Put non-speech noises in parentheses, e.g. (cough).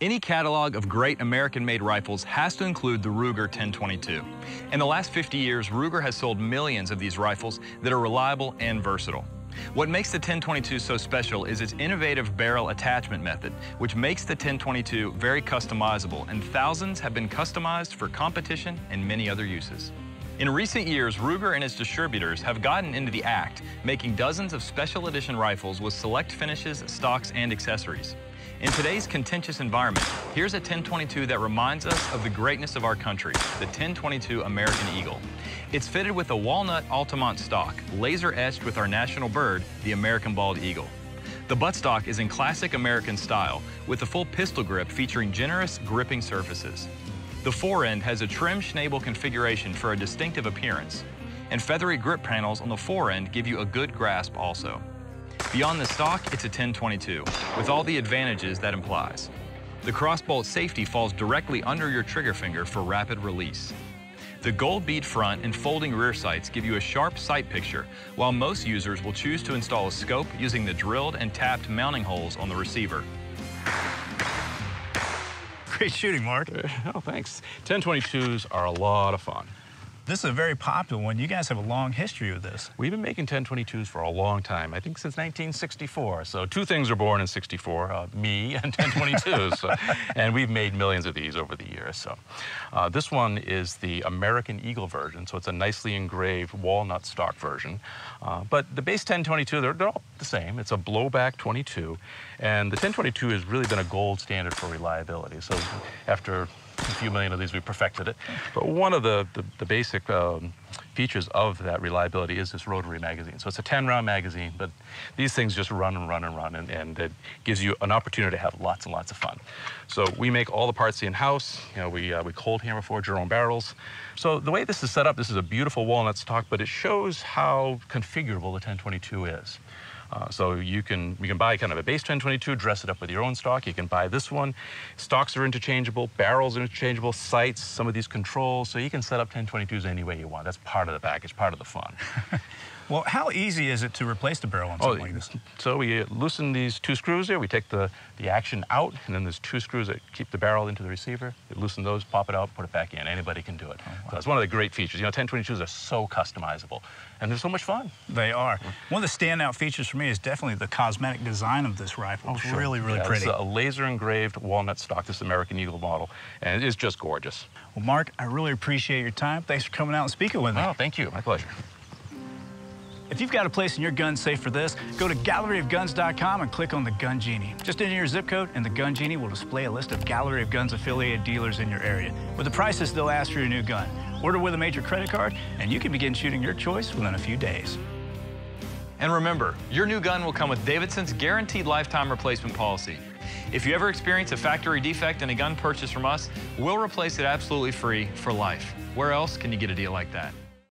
Any catalog of great American-made rifles has to include the Ruger 1022. In the last 50 years, Ruger has sold millions of these rifles that are reliable and versatile. What makes the 1022 so special is its innovative barrel attachment method, which makes the 1022 very customizable, and thousands have been customized for competition and many other uses. In recent years, Ruger and its distributors have gotten into the act, making dozens of special edition rifles with select finishes, stocks, and accessories. In today's contentious environment, here's a 1022 that reminds us of the greatness of our country, the 1022 American Eagle. It's fitted with a walnut Altamont stock, laser etched with our national bird, the American bald eagle. The buttstock is in classic American style, with a full pistol grip featuring generous gripping surfaces. The forend has a trim Schnabel configuration for a distinctive appearance, and feathery grip panels on the forend give you a good grasp also. Beyond the stock, it's a 1022, with all the advantages that implies. The crossbolt safety falls directly under your trigger finger for rapid release. The gold bead front and folding rear sights give you a sharp sight picture, while most users will choose to install a scope using the drilled and tapped mounting holes on the receiver. Great shooting, Mark. (laughs) Oh, thanks. 1022s are a lot of fun. This is a very popular one. You guys have a long history with this. We've been making 1022s for a long time, I think since 1964. So two things are born in 64, uh, me and 1022s. so, (laughs) and we've made millions of these over the years. So uh, this one is the American Eagle version, so it's a nicely engraved walnut stock version. Uh, but the base 1022, they're, they're all the same. It's a blowback 22, and the 1022 has really been a gold standard for reliability. So after a few million of these, we perfected it. But one of the, the, the basic um, features of that reliability is this rotary magazine. So it's a 10-round magazine, but these things just run and run and run, and, and it gives you an opportunity to have lots and lots of fun. So we make all the parts in-house. You know, we, uh, we cold hammer forge our own barrels. So the way this is set up, this is a beautiful walnut stock, but it shows how configurable the 1022 is. Uh, so you can, you can buy kind of a base 1022, dress it up with your own stock. You can buy this one. Stocks are interchangeable, barrels are interchangeable, sights, some of these controls. So you can set up 1022s any way you want. That's part of the package, part of the fun. (laughs) Well, how easy is it to replace the barrel on something oh, like this? So we loosen these two screws here. We take the, the action out, and then there's two screws that keep the barrel into the receiver. You loosen those, pop it out, put it back in. Anybody can do it. Oh, wow. So that's one of the great features. You know, 1022s are so customizable, and they're so much fun. They are. One of the standout features for me is definitely the cosmetic design of this rifle. Oh, it's sure. really, really yeah, pretty. It's a laser engraved walnut stock, this American Eagle model, and it is just gorgeous. Well, Mark, I really appreciate your time. Thanks for coming out and speaking with me. Oh, thank you. My pleasure. If you've got a place in your gun safe for this, go to galleryofguns.com and click on the Gun Genie. Just enter your zip code, and the Gun Genie will display a list of Gallery of Guns affiliated dealers in your area with the prices they'll ask for your new gun. Order with a major credit card, and you can begin shooting your choice within a few days. And remember, your new gun will come with Davidson's guaranteed lifetime replacement policy. If you ever experience a factory defect in a gun purchase from us, we'll replace it absolutely free for life. Where else can you get a deal like that?